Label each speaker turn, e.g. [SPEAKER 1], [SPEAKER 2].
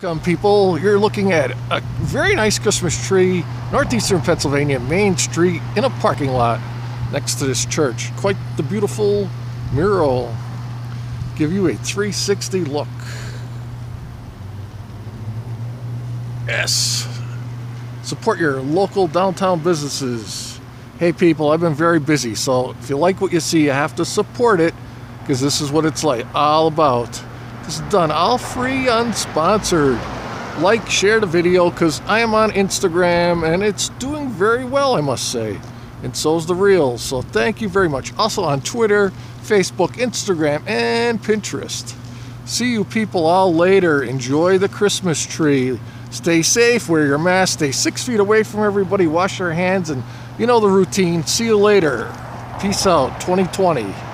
[SPEAKER 1] Welcome, people. You're looking at a very nice Christmas tree, northeastern Pennsylvania, Main Street, in a parking lot next to this church. Quite the beautiful mural. Give you a 360 look. Yes. Support your local downtown businesses. Hey, people, I've been very busy, so if you like what you see, you have to support it because this is what it's like all about. This is done all free, unsponsored. Like, share the video because I am on Instagram and it's doing very well, I must say. And so's the Reels. So thank you very much. Also on Twitter, Facebook, Instagram, and Pinterest. See you people all later. Enjoy the Christmas tree. Stay safe, wear your mask, stay six feet away from everybody, wash your hands, and you know the routine. See you later. Peace out, 2020.